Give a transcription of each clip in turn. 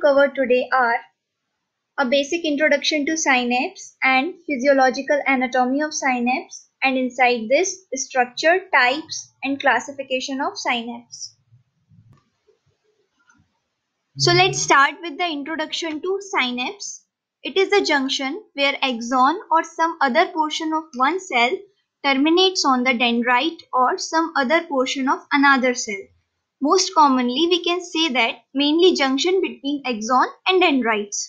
cover today are a basic introduction to synapse and physiological anatomy of synapse and inside this structure, types and classification of synapse. So let's start with the introduction to synapse. It is the junction where axon or some other portion of one cell terminates on the dendrite or some other portion of another cell. Most commonly, we can say that mainly junction between axon and dendrites.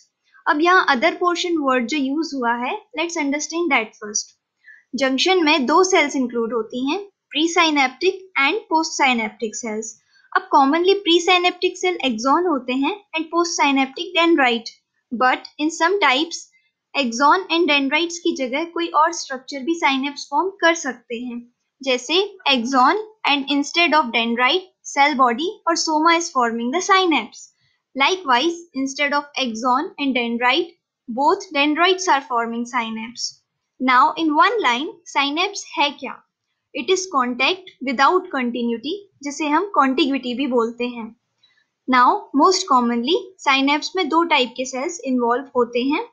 अब यहाँ other portion word जो use हुआ है let's understand that first junction में दो cells include होती हैं pre synaptic and post synaptic cells अब commonly pre synaptic cell axon होते हैं and post synaptic dendrite but in some types axon and dendrites की जगह कोई और स्ट्रक्चर भी साइनेप्स फॉर्म कर सकते हैं. जैसे axon and instead of dendrite cell body or soma is forming the synapse. Likewise, instead of axon and dendrite, both dendrites are forming synapse. Now, in one line, synapse है क्या? It is contact without continuity, जिसे हम contiguity भी बोलते हैं. Now, most commonly, synapse में दो type के cells involve होते हैं.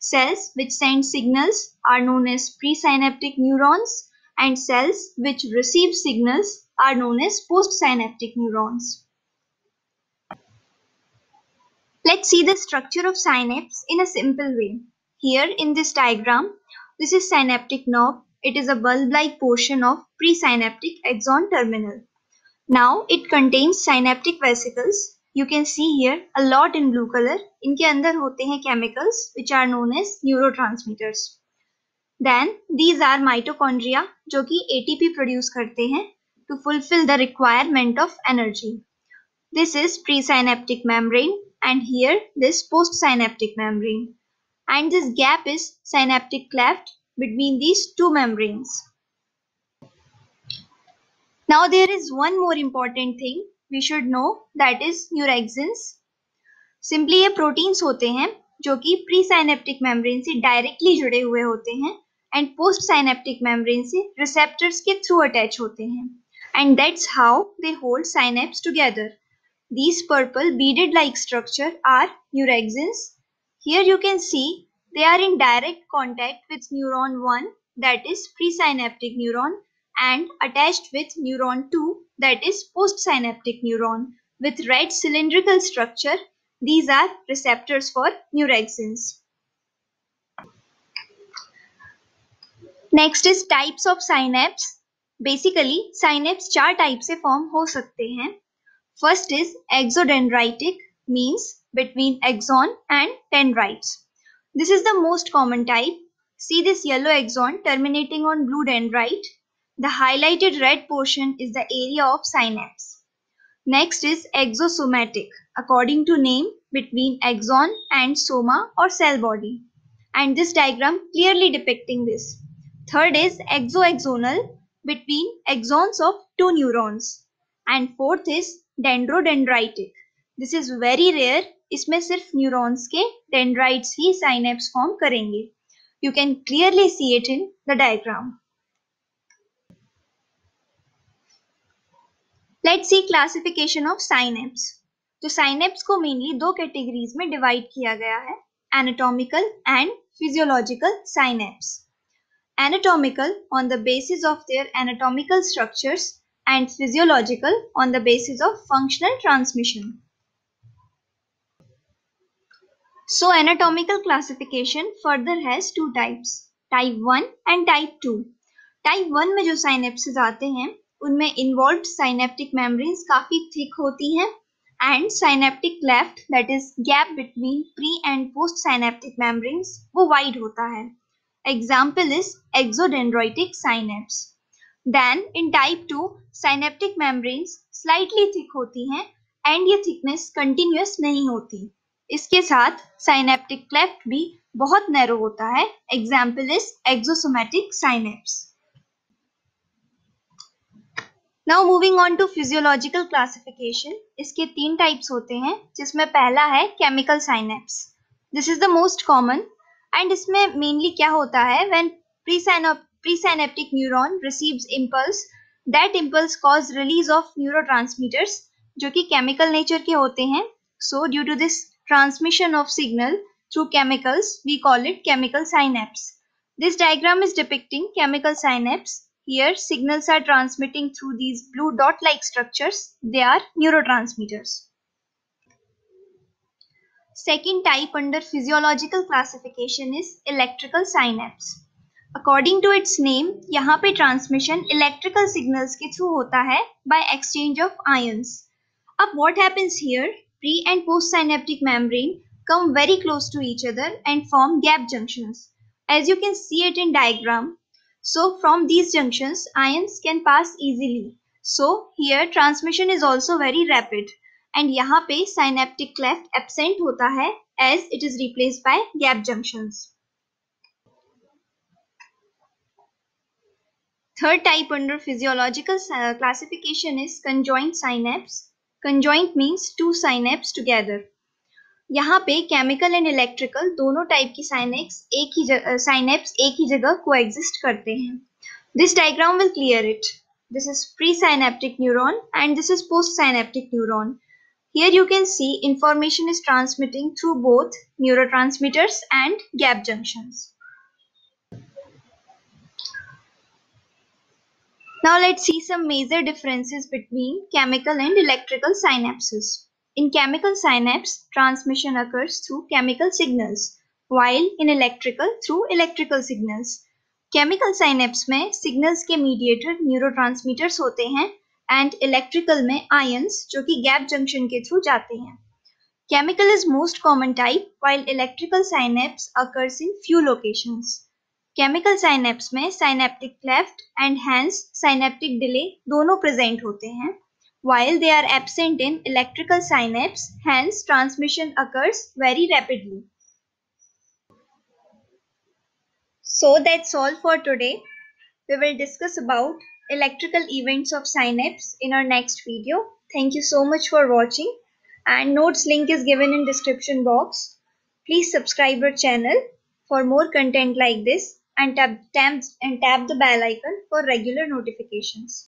Cells which send signals are known as presynaptic neurons and cells which receive signals are known as postsynaptic neurons. Let's see the structure of synapse in a simple way. Here in this diagram, this is synaptic knob. It is a bulb-like portion of presynaptic axon terminal. Now it contains synaptic vesicles. You can see here a lot in blue color. इनके अंदर होते हैं chemicals which are known as neurotransmitters. Then these are mitochondria जो कि ATP produce करते हैं to fulfill the requirement of energy. This is presynaptic membrane and here this postsynaptic membrane. And this gap is synaptic cleft between these two membranes. Now there is one more important thing we should know that is neurexins. Simply ये proteins हैं जो कि presynaptic membrane से directly जुड़े हुए होते हैं and post synaptic membrane से रिसेप्टर्स के थ्रू अटैच होते हैं and that's how they hold synapse together. These purple beaded like structure are neurexins. Here you can see they are in direct contact with neuron 1 that is presynaptic neuron and attached with neuron 2 that is postsynaptic neuron with red cylindrical structure. These are receptors for neurexins. Next is types of synapse. Basically synapse चार type से form हो सकते हैं first is axodendritic means between axon and dendrites this is the most common type see this yellow axon terminating on blue dendrite the highlighted red portion is the area of synapse next is exosomatic according to name between axon and soma or cell body and this diagram clearly depicting this third is exoaxonal between axons of two neurons. And fourth is dendrodendritic. This is very rare. इसमें सिर्फ़ neurons के dendrites ही synapse form करेंगे. You can clearly see it in the diagram. Let's see classification of synapse. तो synapse को mainly दो categories में divide किया गया है anatomical and physiological synapse. Anatomical on the basis of their anatomical structures and physiological on the basis of functional transmission. So anatomical classification further has two types, type 1 and type 2. Type 1 में जो synapses आते हैं उनमें involved synaptic membranes काफ़ी thick होती हैं and synaptic cleft that is gap between pre and post synaptic membranes वो wide होता है Example is exodendroitic synapse. Then in type 2 synaptic membranes slightly thick होती हैं and ये thickness continuous नहीं होती इसके साथ synaptic cleft भी बहुत narrow होता है Example is exosomatic synapse. Now moving on to physiological classification. इसके तीन types होते हैं जिसमें पहला है chemical synapse. This is the most common and इसमें मेनली क्या होता है? When presynaptic neuron receives impulse that impulse cause release of neurotransmitters जो कि केमिकल नेचर के होते हैं। So due to this transmission of signal through chemicals we call it chemical synapse this diagram is depicting chemical synapse here signals are transmitting through these blue dot like structures they are neurotransmitters Second type under physiological classification is electrical synapse. According to its name, यहाँ पे transmission electrical signals के through होता है by exchange of ions. अब what happens here? Pre and post synaptic membrane come very close to each other and form gap junctions. As you can see it in diagram. So from these junctions, ions can pass easily. So here transmission is also very rapid. And यहाँ पे synaptic cleft absent होता है as it is replace by gap junctions Third type under physiological classification is conjoint synapse. Conjoint means two synapse together. यहाँ पे chemical and electrical दोनों type की synapse एक ही साइनेप्स एक ही जगह कोएग्जिस्ट करते हैं this diagram will clear it this is pre synaptic neuron and this is post synaptic neuron Here you can see information is transmitting through both neurotransmitters and gap junctions. Now let's see some major differences between chemical and electrical synapses. In chemical synapse, transmission occurs through chemical signals, while in electrical through electrical signals. Chemical synapse में signals के mediator neurotransmitters होते हैं And electrical में ions जो कि gap junction के through जाते हैं। Chemical is most common type while electrical synapse occurs in few locations chemical synapse में synaptic cleft and hence synaptic delay दोनों प्रेजेंट होते हैं। While they are absent in electrical synapse, hence transmission occurs very rapidly so that's all for today we will discuss about electrical events of synapse in our next video. Thank you so much for watching and notes link is given in description box. Please subscribe our channel for more content like this and tap, tap, and tap the bell icon for regular notifications.